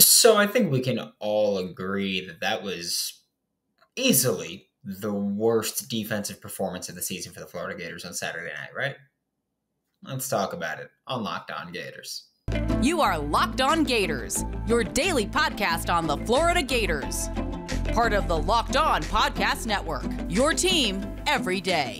So I think we can all agree that that was easily the worst defensive performance of the season for the Florida Gators on Saturday night, right? Let's talk about it on Locked On Gators. You are Locked On Gators, your daily podcast on the Florida Gators. Part of the Locked On Podcast Network, your team every day.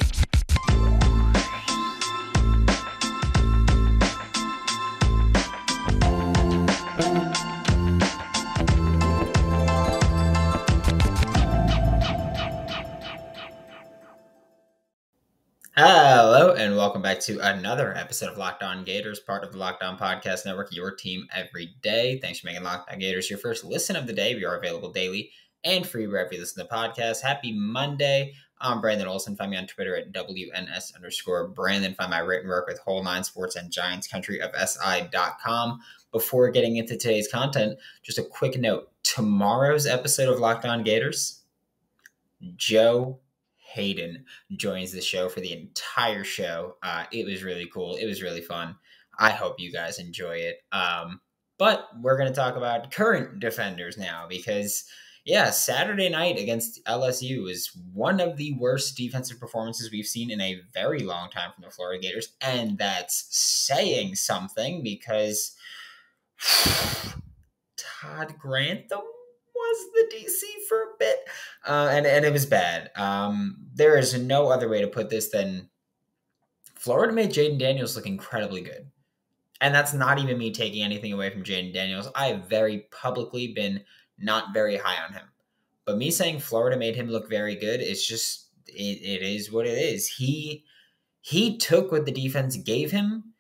Hello, and welcome back to another episode of Locked On Gators, part of the Locked On Podcast Network, your team every day. Thanks for making Locked On Gators your first listen of the day. We are available daily and free wherever you listen to podcasts. Happy Monday. I'm Brandon Olson. Find me on Twitter at WNS underscore Brandon. Find my written work with Whole Nine Sports and Giants Country of SI.com. Before getting into today's content, just a quick note. Tomorrow's episode of Locked On Gators, Joe Haden joins the show for the entire show. Uh, it was really cool. It was really fun. I hope you guys enjoy it. Um, but we're going to talk about current defenders now because, yeah, Saturday night against LSU was one of the worst defensive performances we've seen in a very long time from the Florida Gators. And that's saying something because Todd Grantham was the DC for a bit, uh, and and it was bad. Um, there is no other way to put this than Florida made Jayden Daniels look incredibly good, and that's not even me taking anything away from Jayden Daniels. I have very publicly been not very high on him, but me saying Florida made him look very good, it's just it, it is what it is. He he took what the defense gave him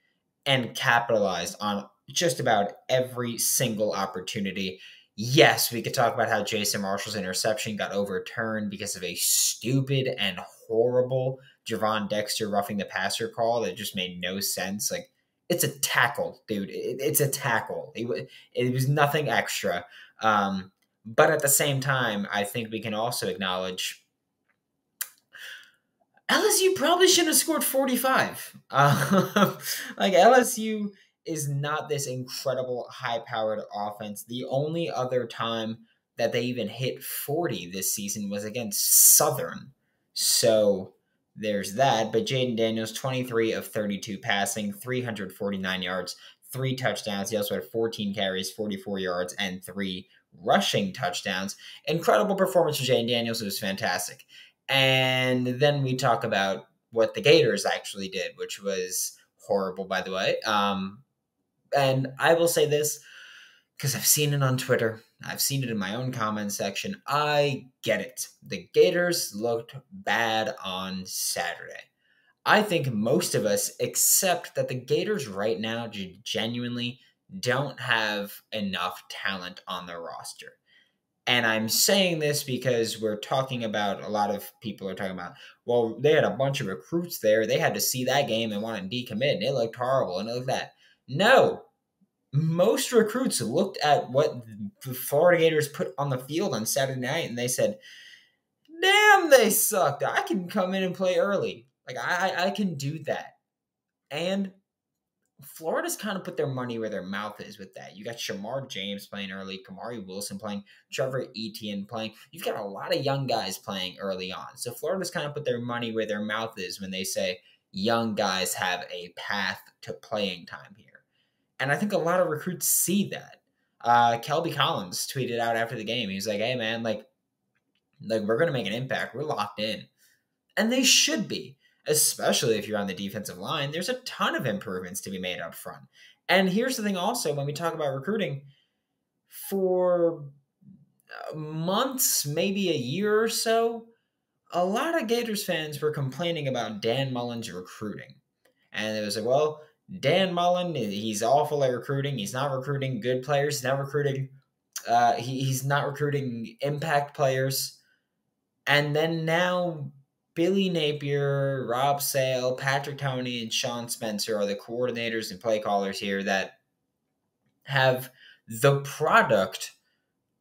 and capitalized on just about every single opportunity yes, we could talk about how Jason Marshall's interception got overturned because of a stupid and horrible Gervon Dexter roughing the passer call that just made no sense. Like, it's a tackle, dude. It, it's a tackle. It, it was nothing extra. Um, but at the same time, I think we can also acknowledge LSU probably shouldn't have scored 45. Uh, like, LSU is not this incredible high powered offense. The only other time that they even hit 40 this season was against Southern. So there's that. But Jayden Daniels, 23 of 32 passing, 349 yards, three touchdowns. He also had 14 carries, 44 yards, and three rushing touchdowns. Incredible performance from Jayden Daniels. It was fantastic. And then we talk about what the Gators actually did, which was horrible, by the way. Um, and I will say this because I've seen it on Twitter, I've seen it in my own comment section. I get it. The Gators looked bad on Saturday. I think most of us accept that the Gators right now genuinely don't have enough talent on their roster. And I'm saying this because we're talking about a lot of people are talking about, well, they had a bunch of recruits there. They had to see that game and want to decommit, and it looked horrible and it looked that. No, most recruits looked at what the Florida Gators put on the field on Saturday night and they said, damn, they sucked. I can come in and play early. Like, I, I can do that. And Florida's kind of put their money where their mouth is with that. You got Shamar James playing early, Kamari Wilson playing, Trevor Etienne playing. You've got a lot of young guys playing early on. So Florida's kind of put their money where their mouth is when they say young guys have a path to playing time here. And I think a lot of recruits see that. Uh, Kelby Collins tweeted out after the game. He was like, "Hey man, like, like we're gonna make an impact. We're locked in, and they should be, especially if you're on the defensive line. There's a ton of improvements to be made up front. And here's the thing: also, when we talk about recruiting, for uh, months, maybe a year or so, a lot of Gators fans were complaining about Dan Mullen's recruiting, and it was like, well Dan Mullen, he's awful at recruiting. He's not recruiting good players. He's not recruiting. Uh, he, he's not recruiting impact players. And then now Billy Napier, Rob Sale, Patrick Toney, and Sean Spencer are the coordinators and play callers here that have the product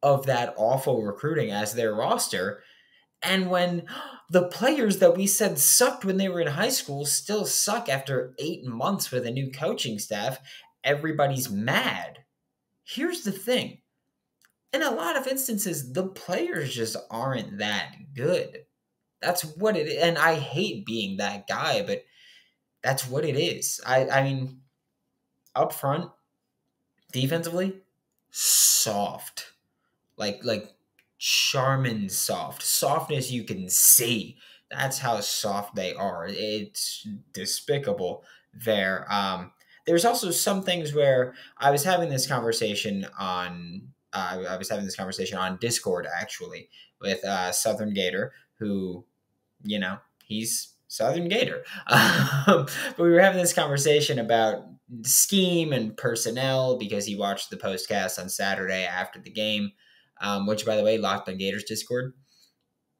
of that awful recruiting as their roster. And when the players that we said sucked when they were in high school still suck after eight months with a new coaching staff, everybody's mad. Here's the thing in a lot of instances, the players just aren't that good. That's what it is. And I hate being that guy, but that's what it is. I, I mean, up front, defensively, soft. Like like Charmin soft. Softness you can see. That's how soft they are. It's despicable there. Um there's also some things where I was having this conversation on uh, I was having this conversation on Discord actually with uh, Southern Gator, who, you know, he's Southern Gator. Um, but we were having this conversation about scheme and personnel because he watched the postcast on Saturday after the game, um, which, by the way, Locked on Gators Discord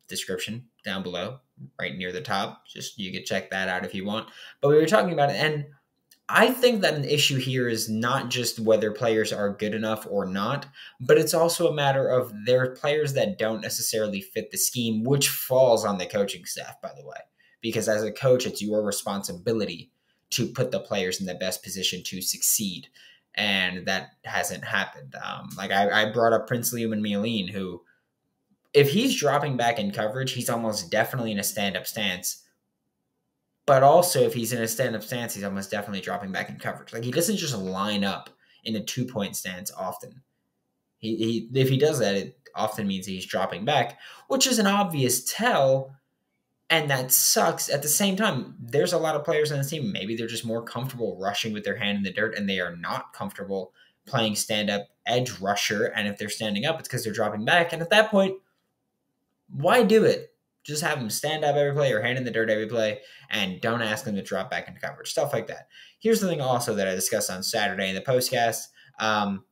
description down below, right near the top. Just you could check that out if you want. But we were talking about it, and I think that an issue here is not just whether players are good enough or not, but it's also a matter of there are players that don't necessarily fit the scheme, which falls on the coaching staff, by the way. Because as a coach, it's your responsibility to put the players in the best position to succeed. And that hasn't happened. Um, like I, I, brought up Princely Umanmielen, who, if he's dropping back in coverage, he's almost definitely in a stand up stance but also, if he's in a stand up stance, he's almost definitely dropping back in coverage. Like he doesn't just line up in a two point stance often. He, he if he does that, it often means he's dropping back, which is an obvious tell, and that sucks. At the same time, there's a lot of players on the team. Maybe they're just more comfortable rushing with their hand in the dirt, and they are not comfortable playing stand up edge rusher. And if they're standing up, it's because they're dropping back. And at that point, why do it? Just have them stand up every play or hand in the dirt every play, and don't ask them to drop back into coverage. Stuff like that. Here's the thing also that I discussed on Saturday in the postcast um,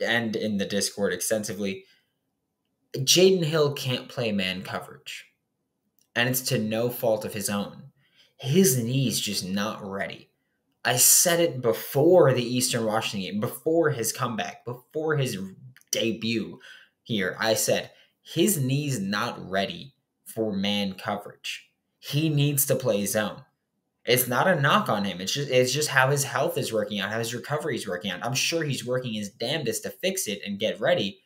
and in the Discord extensively. Jaydon Hill can't play man coverage, and it's to no fault of his own. His knee's just not ready. I said it before the Eastern Washington game, before his comeback, before his debut here. I said his knee's not ready for man coverage. He needs to play zone. It's not a knock on him. It's just it's just how his health is working out, how his recovery is working out. I'm sure he's working his damnedest to fix it and get ready,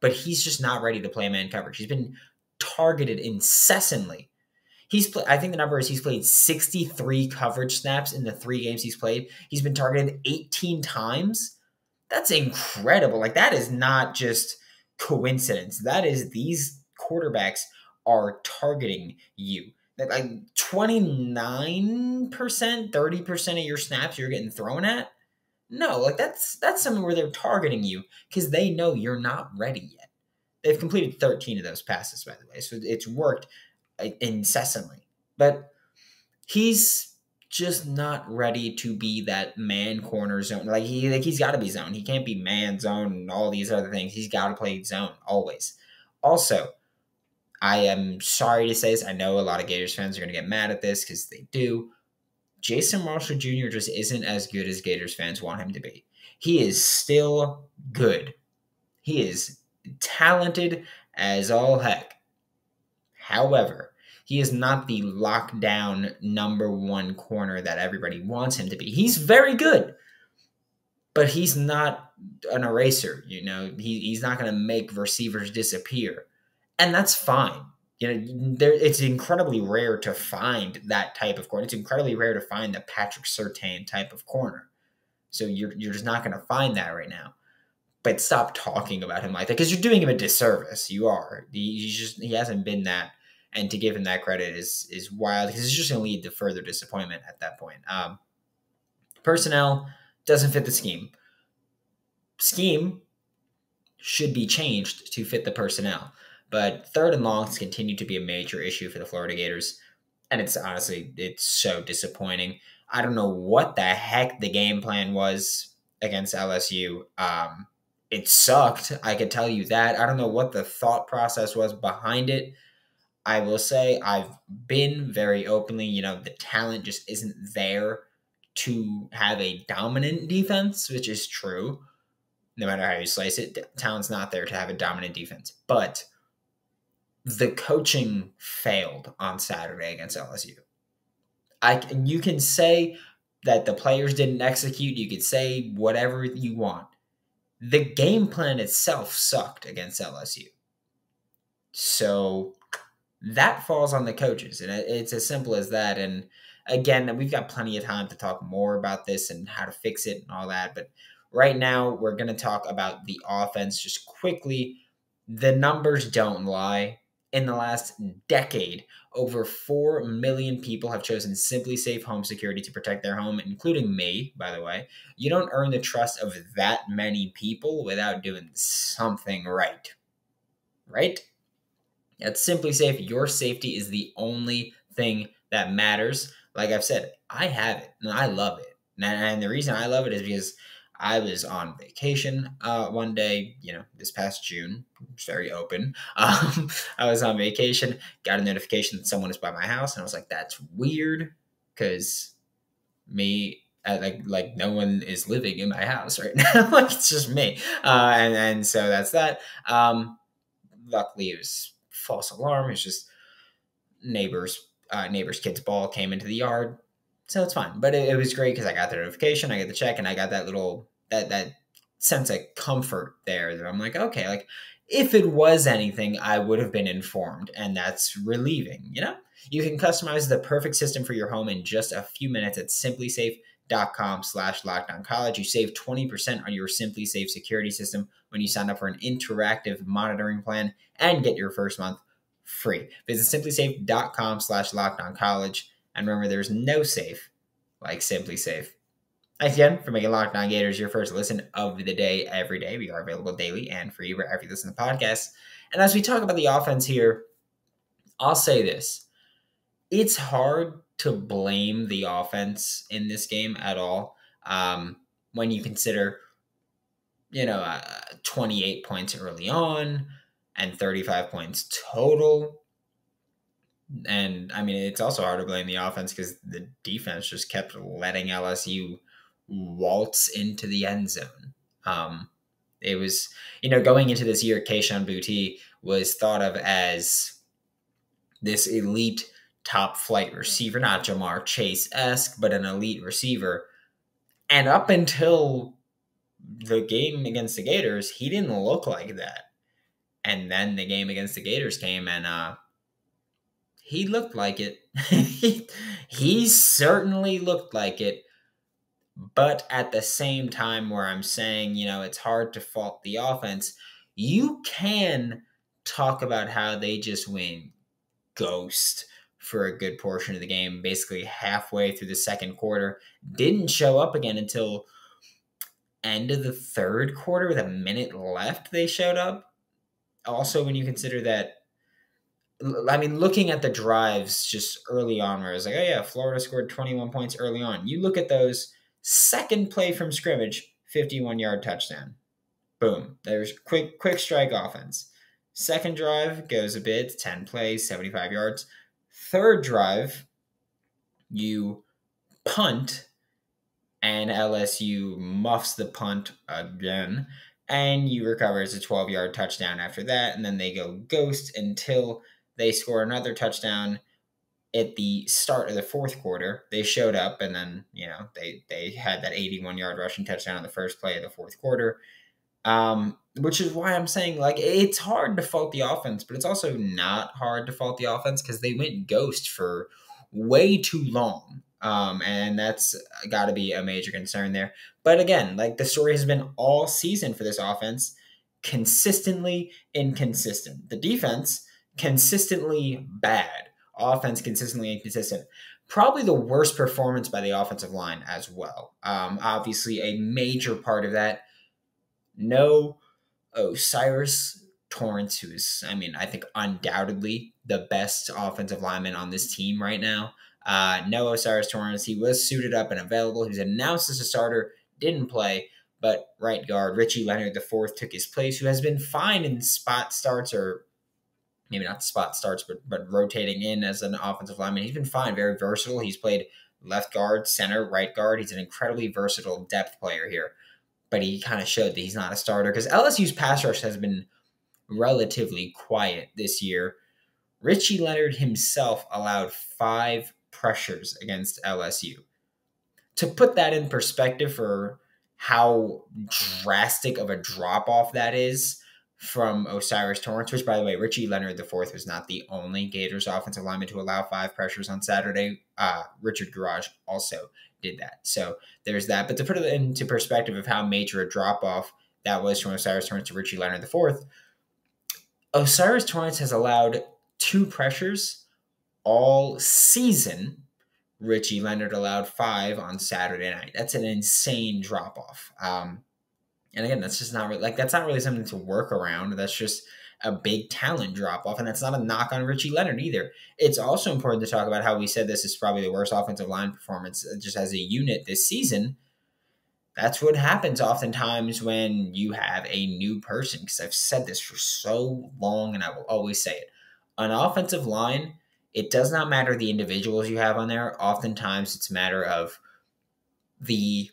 but he's just not ready to play man coverage. He's been targeted incessantly. He's play, I think the number is he's played 63 coverage snaps in the 3 games he's played. He's been targeted 18 times. That's incredible. Like that is not just coincidence. That is, these quarterbacks are targeting you. Like 29%, 30% of your snaps you're getting thrown at. No, like that's that's something where they're targeting you because they know you're not ready yet. They've completed 13 of those passes, by the way, so it's worked uh, incessantly. But he's just not ready to be that man corner zone. Like he like he's got to be zone. He can't be man zone and all these other things. He's got to play zone always. Also, I am sorry to say this. I know a lot of Gators fans are going to get mad at this because they do. Jason Marshall Jr. just isn't as good as Gators fans want him to be. He is still good. He is talented as all heck. However, he is not the lockdown number one corner that everybody wants him to be. He's very good, but he's not an eraser. You know, he, he's not going to make receivers disappear, and that's fine. You know, there it's incredibly rare to find that type of corner. It's incredibly rare to find the Patrick Surtain type of corner. So you're you're just not going to find that right now. But stop talking about him like that because you're doing him a disservice. You are. He, he's just he hasn't been that and to give him that credit is is wild because it's just going to lead to further disappointment at that point. Um, personnel doesn't fit the scheme. Scheme should be changed to fit the personnel, but third and longs continue to be a major issue for the Florida Gators, and it's honestly it's so disappointing. I don't know what the heck the game plan was against LSU. Um, it sucked. I could tell you that. I don't know what the thought process was behind it I will say I've been very openly, you know, the talent just isn't there to have a dominant defense, which is true. No matter how you slice it, talent's not there to have a dominant defense. But the coaching failed on Saturday against LSU. I you can say that the players didn't execute, you could say whatever you want. The game plan itself sucked against LSU. So that falls on the coaches, and it's as simple as that. And again, we've got plenty of time to talk more about this and how to fix it and all that. But right now, we're going to talk about the offense just quickly. The numbers don't lie. In the last decade, over 4 million people have chosen SimpliSafe Home Security to protect their home, including me, by the way. You don't earn the trust of that many people without doing something right. Right? At SimpliSafe, your safety is the only thing that matters. Like I've said, I have it and I love it. And the reason I love it is because I was on vacation uh, one day, you know, this past June. It's very open. Um, I was on vacation, got a notification that someone is by my house, and I was like, "That's weird," because me, uh, like, like no one is living in my house right now. like it's just me, uh, and and so that's that. Um, luckily, it was false alarm. It's just neighbors, uh, neighbors' kids' ball came into the yard so it's fine. But it, it was great because I got the notification, I get the check, and I got that little that that sense of comfort there that I'm like, okay, like if it was anything, I would have been informed, and that's relieving. You know, you can customize the perfect system for your home in just a few minutes at simplisafe.com slash lockdown college. You save 20% on your SimpliSafe security system when you sign up for an interactive monitoring plan and get your first month free. Visit simplisafe.com slash lockdown college and remember, there's no safe like SimpliSafe. Thanks again for making Locked On Gators your first listen of the day every day. We are available daily and free wherever you listen to podcasts. And as we talk about the offense here, I'll say this. It's hard to blame the offense in this game at all um, when you consider, you know, uh, 28 points early on and 35 points total and I mean, it's also hard to blame the offense because the defense just kept letting LSU waltz into the end zone. Um, it was, you know, going into this year, Kayshon Boutte was thought of as this elite top flight receiver, not Ja'Marr Chase esque, but an elite receiver. And up until the game against the Gators, he didn't look like that. And then the game against the Gators came, and uh, he looked like it. he, he certainly looked like it. But at the same time, where I'm saying, you know, it's hard to fault the offense, you can talk about how they just went ghost for a good portion of the game, basically halfway through the second quarter. Didn't show up again until end of the third quarter with a minute left. They showed up. Also, when you consider that I mean, looking at the drives just early on, where I was like, oh yeah, Florida scored 21 points early on. You look at those second play from scrimmage, 51 yard touchdown. Boom. There's quick quick strike offense. Second drive goes a bit, 10 plays, 75 yards. Third drive, you punt, and LSU muffs the punt again, and you recover as a 12 yard touchdown after that, and then they go ghost until they score another touchdown at the start of the fourth quarter. They showed up and then, you know, they they had that 81 yard rushing touchdown on the first play of the fourth quarter. Um, which is why I'm saying like it's hard to fault the offense, but it's also not hard to fault the offense because they went ghost for way too long. Um, and that's got to be a major concern there. But again, like the story has been all season for this offense, consistently inconsistent. The defense consistently bad. Offense consistently inconsistent. Probably the worst performance by the offensive line as well. Um, obviously, a major part of that. No O'Cyrus Torrence, who is, I mean, I think undoubtedly the best offensive lineman on this team right now. Uh, no O'Cyrus Torrence. He was suited up and available. He was announced as a starter, didn't play, but right guard Richie Leonard the fourth took his place, who has been fine in spot starts or maybe not the spot starts, but but rotating in as an offensive lineman. He's been fine, very versatile. He's played left guard, center, right guard. He's an incredibly versatile depth player here. But he kind of showed that he's not a starter because LSU's pass rush has been relatively quiet this year. Richie Leonard himself allowed five pressures against LSU. To put that in perspective for how drastic of a drop off that is from O'Cyrus Torrence, which, by the way, Richie Leonard IV was not the only Gators offensive lineman to allow five pressures on Saturday. Uh, Richard Gouraige also did that. So there's that. But to put it into perspective of how major a drop off that was from O'Cyrus Torrence to Richie Leonard IV, O'Cyrus Torrence has allowed two pressures all season. Richie Leonard allowed five on Saturday night. That's an insane drop off. Um, and again, that's just not really, like that's not really something to work around. That's just a big talent drop off, and that's not a knock on Richie Leonard either. It's also important to talk about how we said this is probably the worst offensive line performance uh, just as a unit this season. That's what happens oftentimes when you have a new person. Because I've said this for so long, and I will always say it: an offensive line. It does not matter the individuals you have on there. Oftentimes, it's a matter of the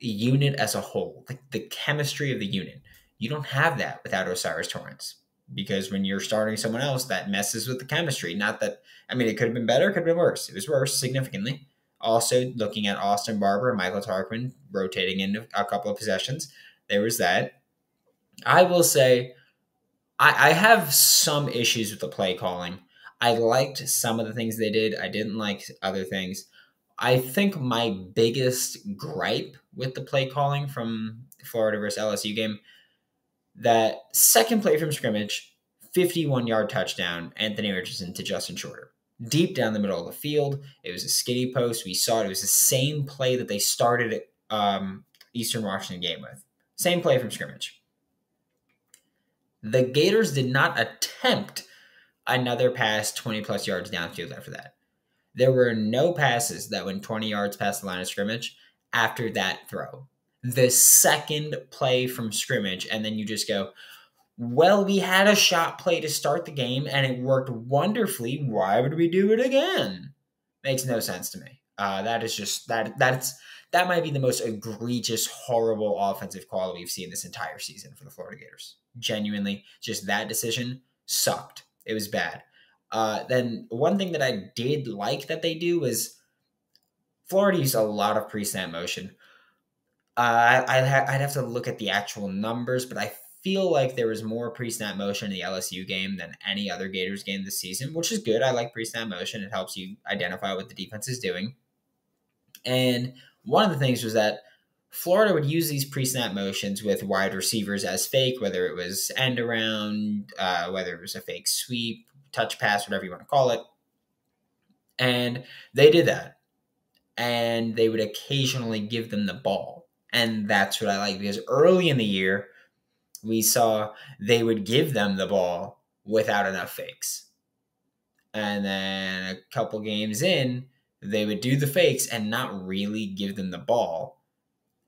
unit as a whole, like the chemistry of the unit. You don't have that without O'Cyrus Torrence because when you're starting someone else, that messes with the chemistry. Not that, I mean, it could have been better, could have been worse. It was worse significantly. Also, looking at Austin Barber and Michael Tarquin rotating in a couple of possessions, there was that. I will say, I, I have some issues with the play calling. I liked some of the things they did. I didn't like other things. I think my biggest gripe with the play calling from Florida versus LSU game that second play from scrimmage, 51 yard touchdown, Anthony Richardson to Justin Shorter. Deep down the middle of the field. It was a skinny post. We saw it. It was the same play that they started um, Eastern Washington game with. Same play from scrimmage. The Gators did not attempt another pass 20 plus yards downfield after that. There were no passes that went 20 yards past the line of scrimmage after that throw. The second play from scrimmage, and then you just go, well, we had a shot play to start the game and it worked wonderfully. Why would we do it again? Makes no sense to me. Uh, that is just that that's that might be the most egregious, horrible offensive call we've seen this entire season for the Florida Gators. Genuinely, just that decision sucked. It was bad. Uh, then one thing that I did like that they do was Florida used a lot of pre-snap motion. Uh, I, I'd have to look at the actual numbers, but I feel like there was more pre-snap motion in the LSU game than any other Gators game this season, which is good. I like pre-snap motion; it helps you identify what the defense is doing. And one of the things was that Florida would use these pre-snap motions with wide receivers as fake, whether it was end around, uh, whether it was a fake sweep, touch pass, whatever you want to call it. And they did that. And they would occasionally give them the ball. And that's what I like because early in the year, we saw they would give them the ball without enough fakes. And then a couple games in, they would do the fakes and not really give them the ball.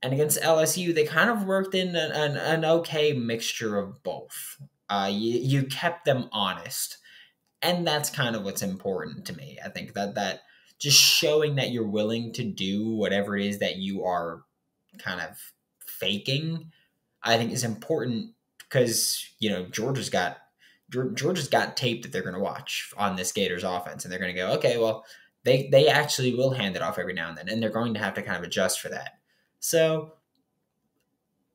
And against LSU, they kind of worked in an, an, an okay mixture of both. Uh, you, you kept them honest and that's kind of what's important to me. I think that that just showing that you're willing to do whatever it is that you are kind of faking, I think is important because you know Georgia's got Georgia's got tape that they're going to watch on this Gators offense, and they're going to go, okay, well, they they actually will hand it off every now and then, and they're going to have to kind of adjust for that. So,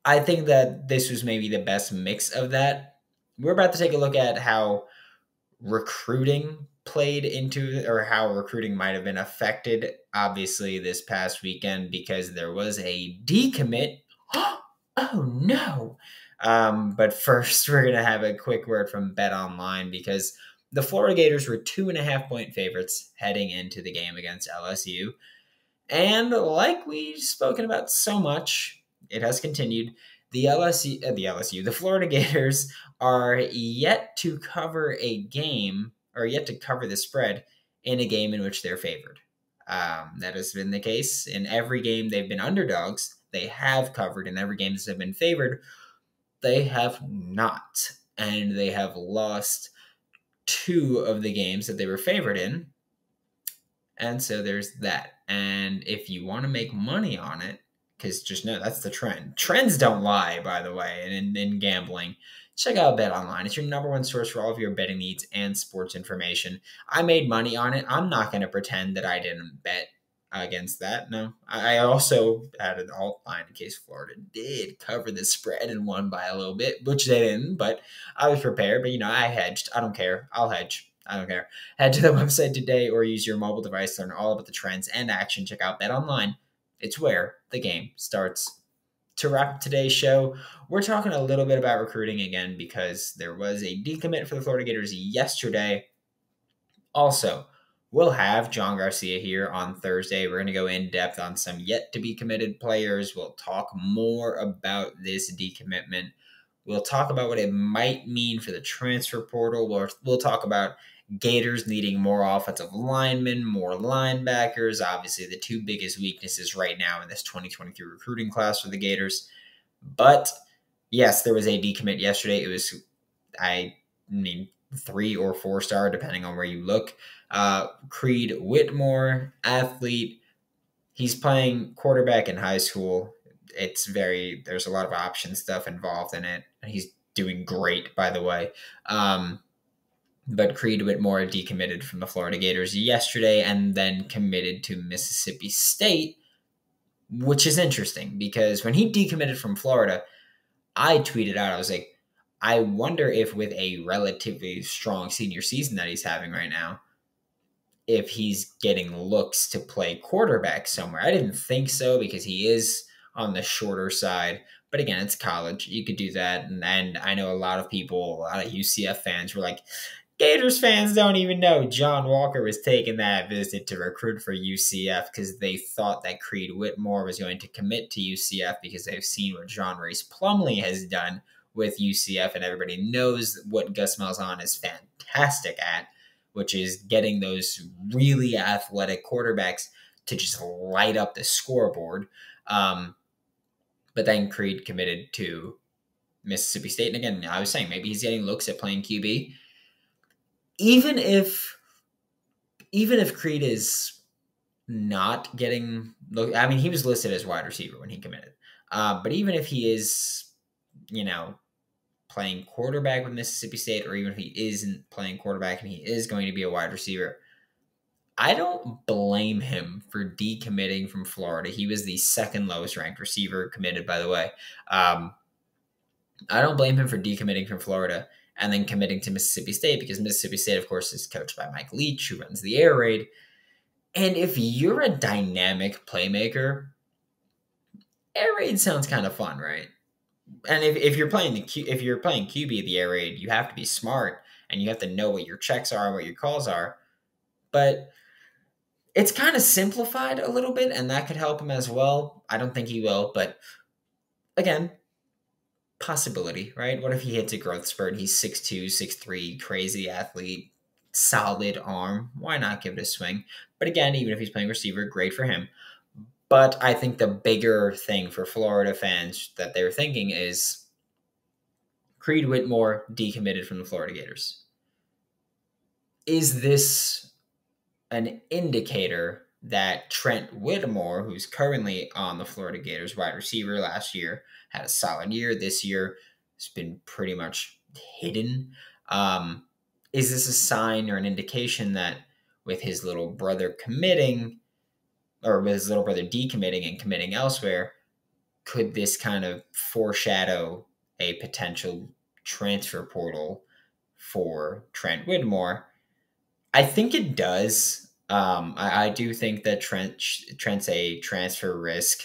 I think that this was maybe the best mix of that. We're about to take a look at how recruiting played into or how recruiting might have been affected obviously this past weekend because there was a decommit. Oh no. Um, but first we're going to have a quick word from BetOnline because the florida gators were two and a half point favorites heading into the game against lsu and like we've spoken about so much it has continued. The LSU, uh, the LSU, the Florida Gators are yet to cover a game or yet to cover the spread in a game in which they're favored. Um, that has been the case in every game they've been underdogs. They have covered in every game they've been favored. They have not, and they have lost two of the games that they were favored in. And so there's that. And if you want to make money on it, because just know that's the trend. Trends don't lie, by the way, in, in gambling. Check out BetOnline. It's your number one source for all of your betting needs and sports information. I made money on it. I'm not going to pretend that I didn't bet against that. No, I also had an alt line in case Florida did cover the spread and won by a little bit, which they didn't. But I was prepared. But you know, I hedged. I don't care. I'll hedge. I don't care. Head to the website today or use your mobile device to learn all about the trends and action. Check out BetOnline. It's where the game starts. To wrap up today's show, we're talking a little bit about recruiting again because there was a decommit for the Florida Gators yesterday. Also, we'll have John Garcia here on Thursday. We're going to go in depth on some yet to be committed players. We'll talk more about this decommitment. We'll talk about what it might mean for the transfer portal. We'll, we'll talk about Gators needing more offensive linemen, more linebackers. Obviously, the two biggest weaknesses right now in this 2023 recruiting class for the Gators. But yes, there was a decommit yesterday. It was, I mean, three or four star, depending on where you look. Uh, Creed Whittemore, athlete. He's playing quarterback in high school. It's very, there's a lot of option stuff involved in it. He's doing great, by the way. Um, but Creed Whittemore decommitted from the Florida Gators yesterday and then committed to Mississippi State, which is interesting because when he decommitted from Florida, I tweeted out, I was like, I wonder if with a relatively strong senior season that he's having right now, if he's getting looks to play quarterback somewhere. I didn't think so because he is on the shorter side. But again, it's college. You could do that. And, and I know a lot of people, a lot of UCF fans were like, Gators fans don't even know John Walker was taking that visit to recruit for UCF because they thought that Creed Whittemore was going to commit to UCF because they've seen what John Rhys Plumlee has done with UCF, and everybody knows what Gus Malzahn is fantastic at, which is getting those really athletic quarterbacks to just light up the scoreboard. Um, but then Creed committed to Mississippi State, and again, I was saying maybe he's getting looks at playing QB even if even if Creed is not getting I mean he was listed as wide receiver when he committed. Uh, but even if he is, you know, playing quarterback with Mississippi State, or even if he isn't playing quarterback and he is going to be a wide receiver, I don't blame him for decommitting from Florida. He was the second lowest ranked receiver committed, by the way. Um, I don't blame him for decommitting from Florida and then committing to Mississippi State because Mississippi State, of course, is coached by Mike Leach, who runs the air raid. And if you're a dynamic playmaker, air raid sounds kind of fun, right? And if, if you're playing the Q, if you're playing QB the air raid, you have to be smart and you have to know what your checks are and what your calls are. But it's kind of simplified a little bit, and that could help him as well. I don't think he will, but again, possibility, right? What if he hits a growth spurt? He's 6'2, 6'3, crazy athlete, solid arm. Why not give it a swing? But again, even if he's playing receiver, great for him. But I think the bigger thing for Florida fans that they're thinking is Creed Whittemore decommitted from the Florida Gators. Is this an indicator that Trent Whittemore, who's currently on the Florida Gators wide receiver last year, had a solid year. This year it's been pretty much hidden. Um, is this a sign or an indication that with his little brother committing, or with his little brother decommitting and committing elsewhere, could this kind of foreshadow a potential transfer portal for Trent Whittemore? I think it does. Um, I, I, do think that Trent Trent's a transfer risk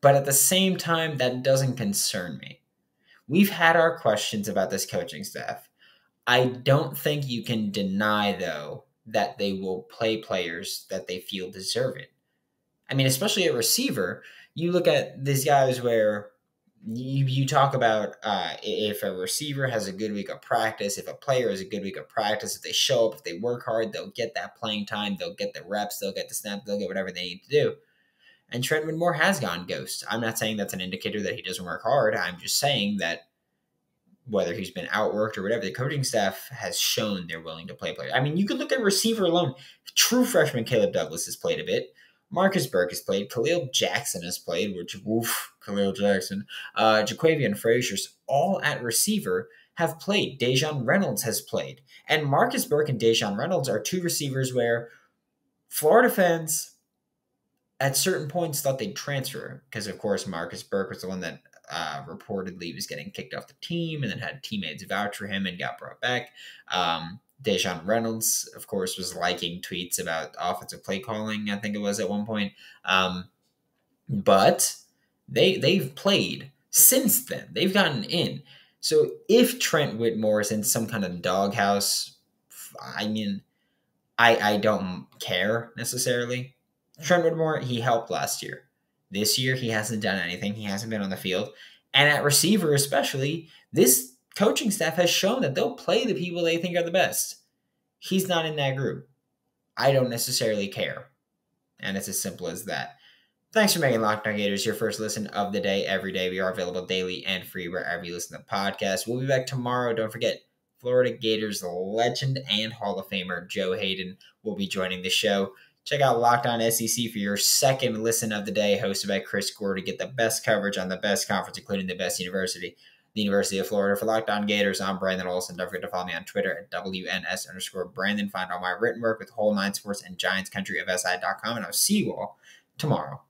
but at the same time, that doesn't concern me. We've had our questions about this coaching staff. I don't think you can deny, though, that they will play players that they feel deserve it. I mean, especially a receiver, you look at these guys where you, you talk about uh, if a receiver has a good week of practice, if a player has a good week of practice, if they show up, if they work hard, they'll get that playing time, they'll get the reps, they'll get the snap, they'll get whatever they need to do. And Trent Moore has gone ghost. I'm not saying that's an indicator that he doesn't work hard. I'm just saying that whether he's been outworked or whatever, the coaching staff has shown they're willing to play players. I mean, you could look at receiver alone. True freshman Caleb Douglas has played a bit. Marcus Burke has played. Kahleil Jackson has played, which, woof, Kahleil Jackson. Uh, Jaquavion Fraziars all at receiver have played. Daejon Reynolds has played. And Marcus Burke and Daejon Reynolds are two receivers where Florida fans at certain points thought they'd transfer because, of course, Marcus Burke was the one that uh, reportedly was getting kicked off the team and then had teammates vouch for him and got brought back. Um, Daejon Reynolds, of course, was liking tweets about offensive play calling. I think it was at one point. Um, but they they've played since then. They've gotten in. So if Trent Whittemore is in some kind of doghouse, I mean, I I don't care necessarily. Trent Whittemore, he helped last year. This year, he hasn't done anything. He hasn't been on the field. And at receiver, especially, this coaching staff has shown that they'll play the people they think are the best. He's not in that group. I don't necessarily care. And it's as simple as that. Thanks for making Locked On Gators your first listen of the day every day. We are available daily and free wherever you listen to podcasts. We'll be back tomorrow. Don't forget, Florida Gators legend and Hall of Famer Joe Haden will be joining the show. Check out Locked On SEC for your second listen of the day, hosted by Chris Gore, to get the best coverage on the best conference, including the best university, the University of Florida. For Locked On Gators, I'm Brandon Olson. Don't forget to follow me on Twitter at WNS underscore Brandon. Find all my written work with Whole Nine Sports and Giants Country of SI.com, and I'll see you all tomorrow.